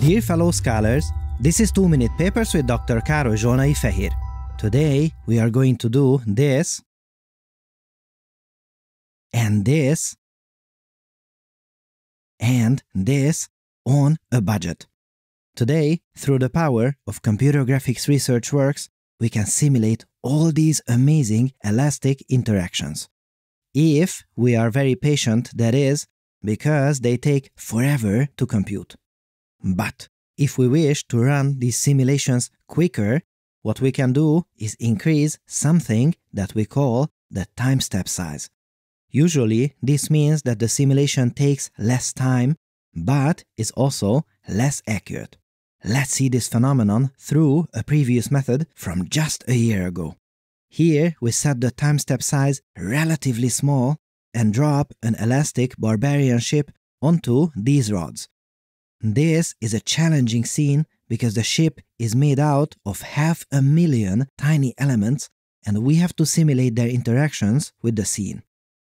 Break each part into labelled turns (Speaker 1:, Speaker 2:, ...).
Speaker 1: Dear fellow scholars, this is 2 Minute Papers with Dr. Károly Zsolnai Fehér. Today we are going to do this and this and this on a budget. Today, through the power of computer graphics research works, we can simulate all these amazing elastic interactions. If we are very patient, that is, because they take forever to compute. But if we wish to run these simulations quicker, what we can do is increase something that we call the time step size. Usually, this means that the simulation takes less time, but is also less accurate. Let's see this phenomenon through a previous method from just a year ago. Here we set the time step size relatively small and drop an elastic barbarian ship onto these rods, this is a challenging scene because the ship is made out of half a million tiny elements and we have to simulate their interactions with the scene.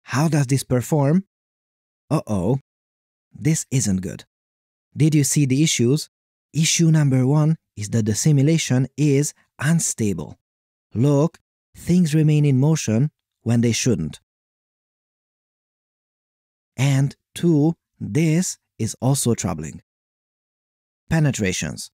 Speaker 1: How does this perform? Uh-oh, this isn't good. Did you see the issues? Issue number one is that the simulation is unstable. Look, things remain in motion when they shouldn't. And two, this is also troubling penetrations.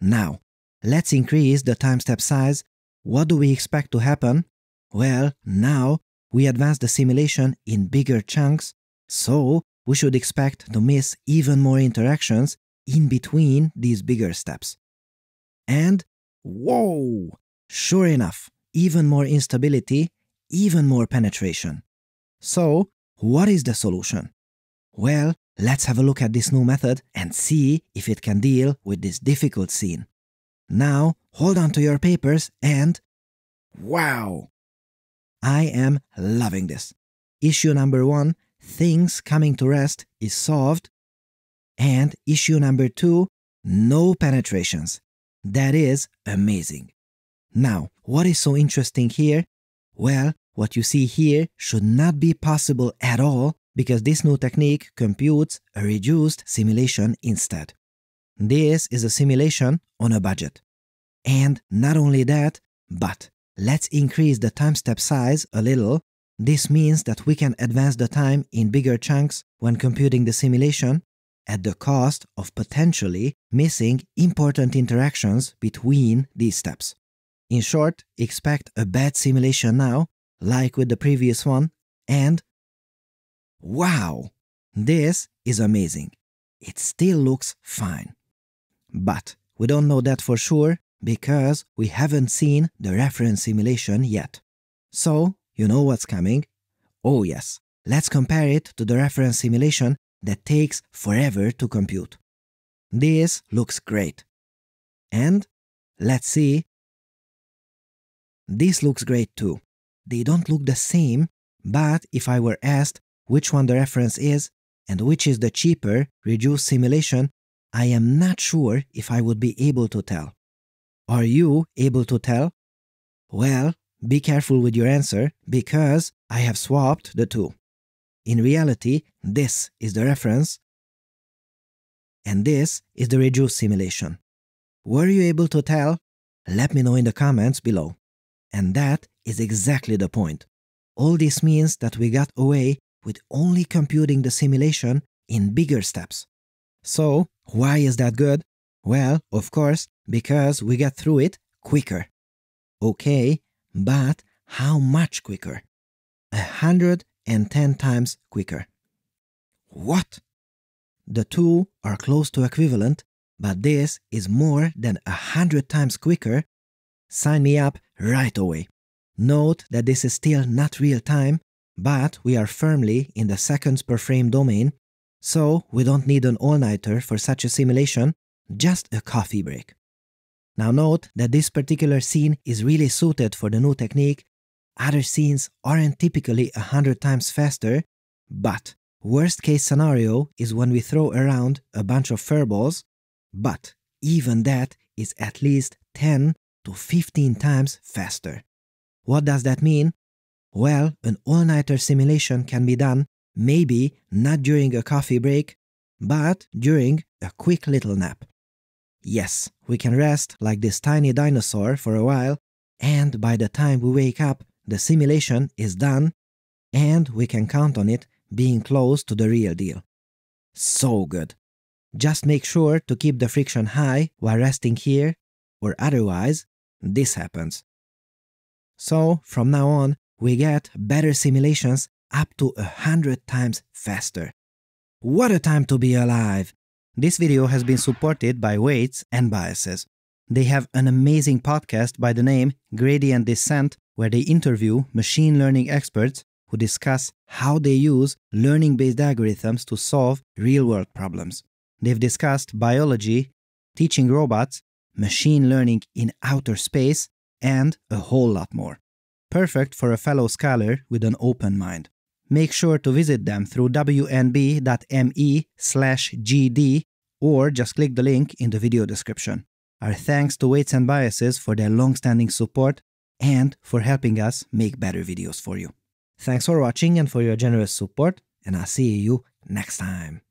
Speaker 1: Now, let's increase the time step size. What do we expect to happen? Well, now we advance the simulation in bigger chunks, so we should expect to miss even more interactions in between these bigger steps. And whoa! Sure enough, even more instability, even more penetration. So, what is the solution? Well, Let's have a look at this new method and see if it can deal with this difficult scene. Now, hold on to your papers and… Wow! I am loving this. Issue number one, things coming to rest, is solved. And issue number two, no penetrations. That is amazing. Now, what is so interesting here? Well, what you see here should not be possible at all because this new technique computes a reduced simulation instead. This is a simulation on a budget. And not only that, but let's increase the time step size a little. This means that we can advance the time in bigger chunks when computing the simulation at the cost of potentially missing important interactions between these steps. In short, expect a bad simulation now, like with the previous one, and Wow, this is amazing. It still looks fine. But we don't know that for sure because we haven't seen the reference simulation yet. So, you know what's coming? Oh yes, let's compare it to the reference simulation that takes forever to compute. This looks great. And let's see. This looks great too. They don't look the same, but if I were asked which one the reference is, and which is the cheaper, reduced simulation, I am not sure if I would be able to tell. Are you able to tell? Well, be careful with your answer, because I have swapped the two. In reality, this is the reference, and this is the reduced simulation. Were you able to tell? Let me know in the comments below. And that is exactly the point. All this means that we got away with only computing the simulation in bigger steps. So, why is that good? Well, of course, because we get through it quicker. Okay, but how much quicker? 110 times quicker. What? The two are close to equivalent, but this is more than 100 times quicker. Sign me up right away. Note that this is still not real time, but we are firmly in the seconds per frame domain, so we don't need an all-nighter for such a simulation, just a coffee break. Now note that this particular scene is really suited for the new technique, other scenes aren't typically 100 times faster, but worst case scenario is when we throw around a bunch of furballs, but even that is at least 10 to 15 times faster. What does that mean? Well, an all nighter simulation can be done, maybe not during a coffee break, but during a quick little nap. Yes, we can rest like this tiny dinosaur for a while, and by the time we wake up, the simulation is done, and we can count on it being close to the real deal. So good! Just make sure to keep the friction high while resting here, or otherwise, this happens. So, from now on, we get better simulations up to a hundred times faster. What a time to be alive! This video has been supported by Weights and Biases. They have an amazing podcast by the name Gradient Dissent, where they interview machine learning experts who discuss how they use learning based algorithms to solve real world problems. They've discussed biology, teaching robots, machine learning in outer space, and a whole lot more perfect for a fellow scholar with an open mind. Make sure to visit them through wnb.me/gd or just click the link in the video description. Our thanks to Weights and Biases for their long-standing support and for helping us make better videos for you. Thanks for watching and for your generous support, and I'll see you next time.